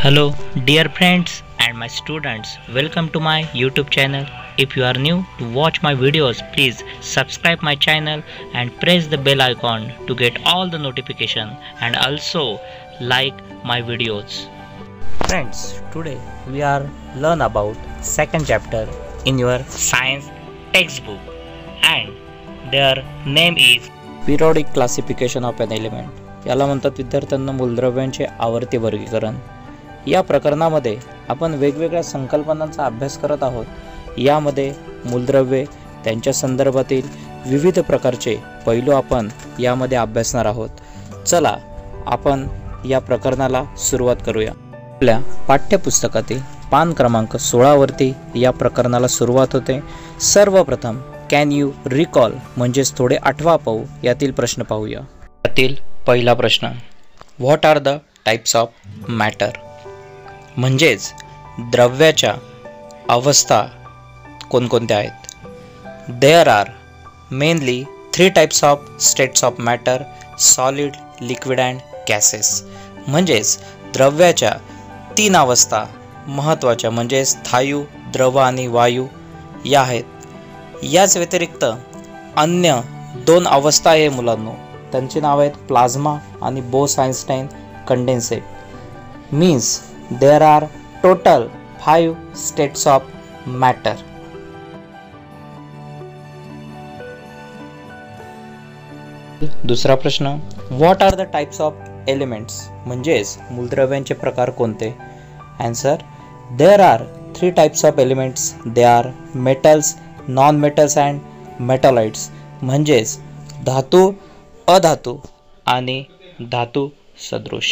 Hello, dear friends and my students. Welcome to my YouTube channel. If you are new to watch my videos, please subscribe my channel and press the bell icon to get all the notification and also like my videos. Friends, today we are learn about second chapter in your science textbook and their name is periodic classification of an element. याला म्हणतात विद्यार्थ्यांना मूलद्रव्यांचे आवर्ती वर्गीकरण. या प्रकरणामध्ये आपण वेगवेगळ्या संकल्पनांचा अभ्यास करत आहोत. यामध्ये मूलद्रव्ये त्यांच्या संदर्भातील विविध प्रकारचे पैलू आपण यामध्ये अभ्यासणार आहोत. चला आपण या प्रकरणाला सुरुवात करूया. आपल्या पाठ्यपुस्तकातील पान क्रमांक सोळावरती या प्रकरणाला सुरुवात होते. सर्वप्रथम कॅन यू रिकॉल म्हणजेच थोडे आठवा पाहू यातील प्रश्न पाहूया. यातील पहिला प्रश्न. What are the types of matter म्हणजेच द्रव्याच्या अवस्था कोणकोणत्या आहेत? There are mainly three types of states of matter solid liquid and gases म्हणजेच द्रव्याच्या तीन अवस्था महत्त्वाच्या म्हणजेच स्थायू द्रव आणि वायू या आहेत. याच व्यतिरिक्त अन्य दोन अवस्था आहे मुलांनो. त्यांची नाव आहेत प्लाझ्मा आणि Bose Einstein condensate. Means there are total five states of matter दुसरा प्रश्न what are the types of elements म्हणजेच मूलद्रव्यांचे प्रकार कोणते? Answer there are three types of elements they are metals non metals and metalloids म्हणजेच धातू अधातू आणि धातू सदृश.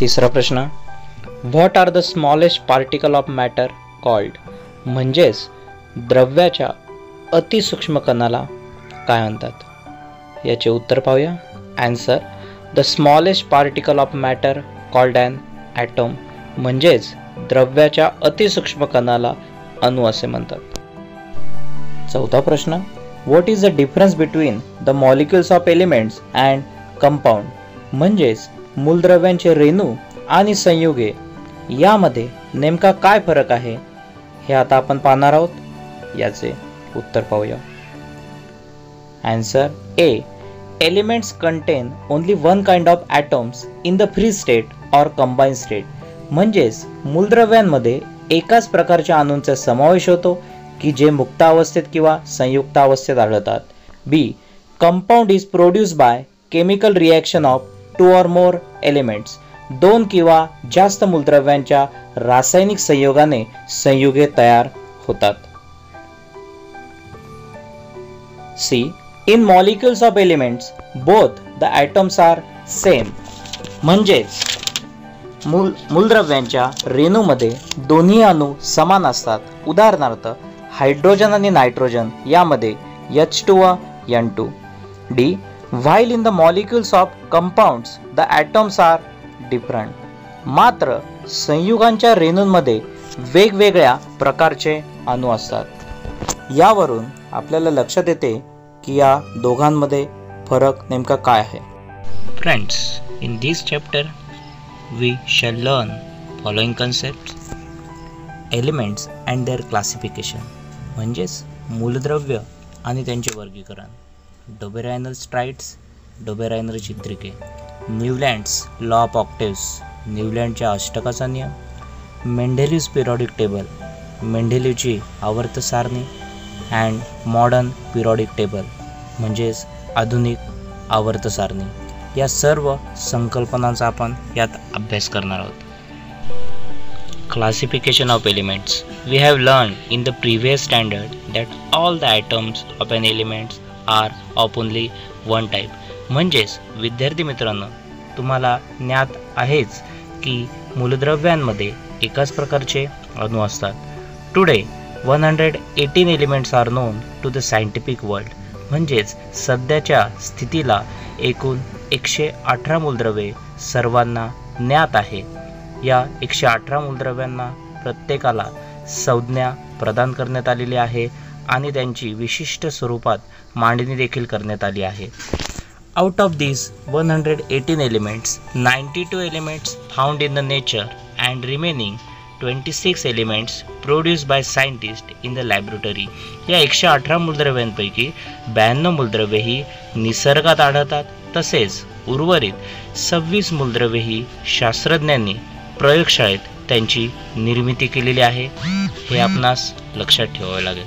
तिसरा प्रश्न. What are the smallest particle of matter called म्हणजेच द्रव्याच्या अतिसूक्ष्म कणाला काय म्हणतात? याचे उत्तर पाहूया. Answer the smallest particle of matter called an atom म्हणजेच द्रव्याच्या अतिसूक्ष्म कणाला अणू असे म्हणतात. चौथा प्रश्न. What is the difference between the molecules of elements and compound म्हणजेच मूलद्रव्यांचे रेणू आणि संयुगे यामध्ये नेमका काय फरक आहे? हे आता आपण पाहणार आहोत. याचे उत्तर पाहूया. Answer a elements contain only one kind of atoms in the free state or combine state म्हणजेच मूलद्रव्यांमध्ये एकाच प्रकारच्या अणूंचा समावेश होतो की जे मुक्त अवस्थेत किंवा संयुक्त अवस्थेत आढळतात. B compound is produce by chemical reaction of two or more elements दोन किंवा जास्त मूलद्रव्यांच्या रासायनिक संयोगाने संयुगे तयार होतात. C in molecules of elements both the atoms are same म्हणजेच मूल मूलद्रव्यांच्या रेणूमध्ये दोन्ही अणू समान असतात. उदाहरणार्थ हायड्रोजन आणि नायट्रोजन यामध्ये एच टू व N two D while in the molecules of compounds the atoms are different मात्र संयुगांच्या रेणूंमध्ये वेगवेगळ्या प्रकारचे अणू असतात. यावरून आपल्याला लक्षात येते की या दोघांमध्ये फरक नेमका काय आहे. Friends in this chapter we shall learn following concept elements and their classification म्हणजेच मूलद्रव्य आणि त्यांचे वर्गीकरण. डोबेरायनल स्ट्राईट्स डोबेरायनल चित्रिके. न्यूलँड्स लॉ ऑफ ऑक्टिव्स न्यूलँडच्या अष्टकाचा नियम मेंढेलिव्स पिरॉडिक टेबल मेंढेलिवची आवर्त सारणी. अँड मॉडर्न पिरॉडिक टेबल म्हणजेच आधुनिक आवर्त सारणी. या सर्व संकल्पनांचा आपण यात अभ्यास करणार आहोत. Classification of elements. We have learn in the previous standard that all the atoms of an elements are of only one type म्हणजेच विद्यार्थी मित्रांनो तुम्हाला ज्ञात आहेच की मूलद्रव्यांमध्ये एकाच प्रकारचे अणू असतात. Today one hundred eighteen elements are known to the scientific world म्हणजेच सध्याच्या स्थितीला एकूण एकशे अठरा मूलद्रव्ये सर्वांना ज्ञात आहे या एकशे अठरा मूलद्रव्यांना प्रत्येकाला संज्ञा प्रदान करण्यात आलेली आहे आणि त्यांची विशिष्ट स्वरूपात मांडणी देखील करण्यात आली आहे. Out of this one hundred eighteen elements ninety two elements found in the nature and remaining twenty six elements produce by scientist in the laboratory या एकशे अठरा मूलद्रव्यांपैकी ब्याण्णव मूलद्रव्ये ही निसर्गात आढळतात. तसेच उर्वरित सव्वीस मूलद्रव्ये ही शास्त्रज्ञांनी प्रयोगशाळेत त्यांची निर्मिती केलेली आहे हे आपणास लक्षात ठेवावे लागेल.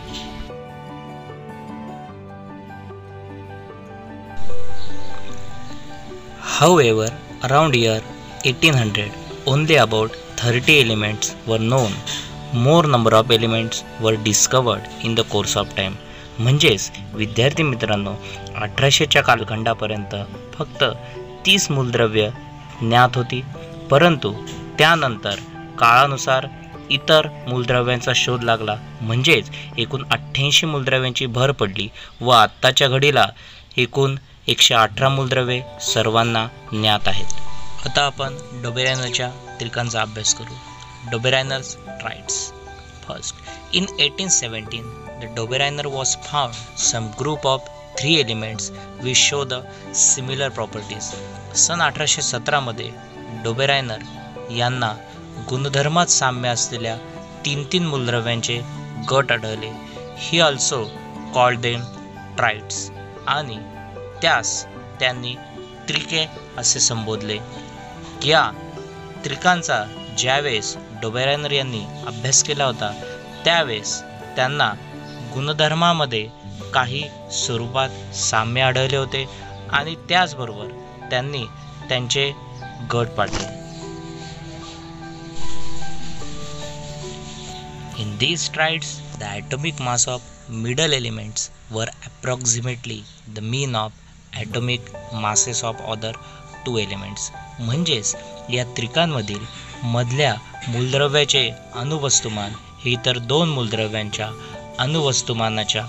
However around year eighteen hundred only about thirty elements were known more number of elements were discovered in the course of time म्हणजेच विद्यार्थी मित्रांनो अठराशेच्या कालखंडापर्यंत फक्त तीस मूलद्रव्य ज्ञात होती. परंतु त्यानंतर काळानुसार इतर मूलद्रव्यांचा शोध लागला. म्हणजेच एकूण अठ्ठ्याऐंशी मूलद्रव्यांची भर पडली व आत्ताच्या घडीला एकूण एकशे अठरा मूलद्रव्ये सर्वांना ज्ञात आहेत. आता आपण डोबेरायनरच्या त्रिकांचा अभ्यास करू. Dobereiner's triads first in eighteen seventeen the Dobereiner was found some group of three elements which show the similar properties सन अठराशे सतरामध्ये डोबेरायनर यांना गुणधर्मात साम्य असलेल्या तीन तीन मूलद्रव्यांचे गट आढळले. He also called them triads आणि त्यास त्यांनी त्रिके असे संबोधले. या त्रिकांचा ज्यावेळेस डोबेरॅनर यांनी अभ्यास केला होता त्यावेळेस त्यांना गुणधर्मामध्ये काही स्वरूपात साम्य आढळले होते आणि त्याचबरोबर त्यांनी त्यांचे गट पाडले. In these strides, the atomic mass of middle elements were approximately the mean of atomic masses of other two elements म्हणजेच या त्रिकांमधील मधल्या मूलद्रव्याचे अणुवस्तुमान हे इतर दोन मूलद्रव्यांच्या अणुवस्तुमानाच्या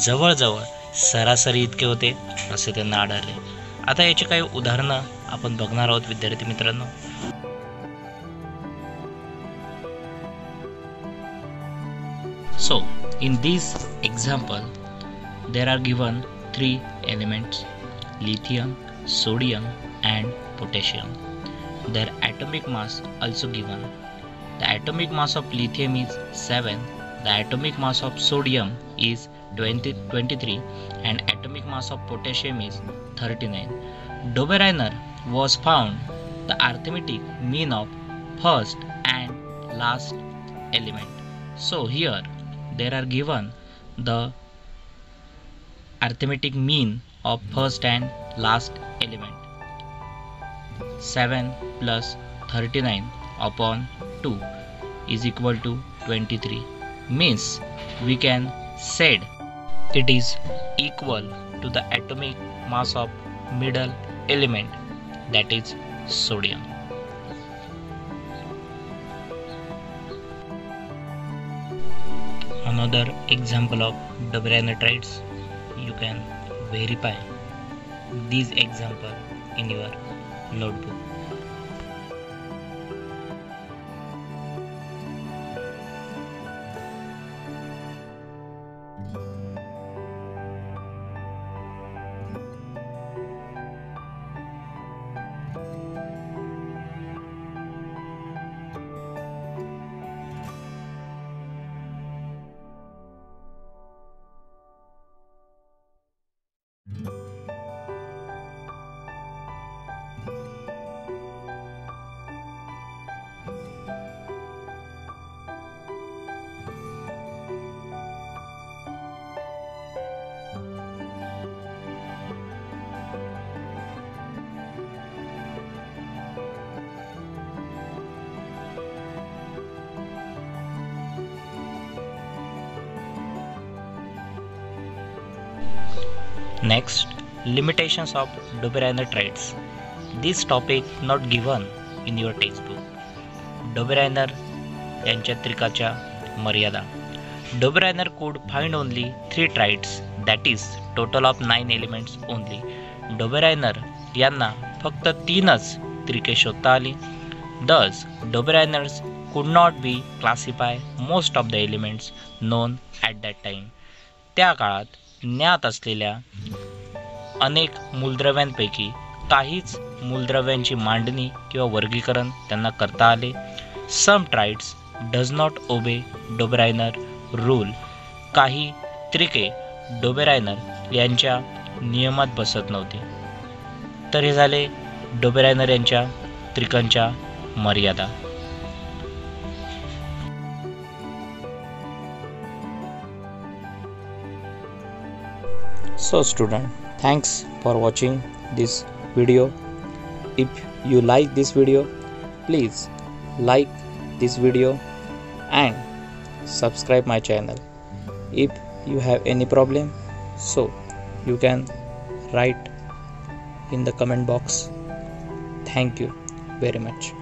जवळजवळ सरासरी इतके होते असे त्यांना आढळले. आता याची काही उदाहरणं आपण बघणार आहोत विद्यार्थी मित्रांनो. So, in this example, there are given three elements lithium, sodium, and potassium. Their atomic mass also given. The atomic mass of lithium is 7, the atomic mass of sodium is 20, 23, and atomic mass of potassium is 39. Dobereiner was found the arithmetic mean of first and last element. So here there are given the arithmetic mean of first and last element. 7 plus 39 upon 2 is equal to 23 means we can said it is equal to the atomic mass of middle element that is sodium another example of double nitrites you can verify these example in your notebook Next, limitations of Dobereiner This topic not given in your textbook. Dobereiner यांच्या त्रिकाच्या मर्यादा Dobereiner could find only three trides that is total of nine elements only. Dobereiner यांना फक्त तीनच त्रिके शोधता आली thus Dobereiner's could not be classify most of the elements known at that time त्या काळात ज्ञात असलेल्या अनेक मूलद्रव्यांपैकी काहीच मूलद्रव्यांची मांडणी किंवा वर्गीकरण त्यांना करता आले. सम ट्राईड्स डज नॉट ओबे डोबरायनर रूल काही त्रिके डोबेरायनर यांच्या नियमात बसत नव्हते. तर हे झाले डोबेरायनर यांच्या त्रिकांच्या मर्यादा. So student thanks for watching this video. If you like this video please like this video and subscribe my channel. If you have any problem so you can write in the comment box. Thank you very much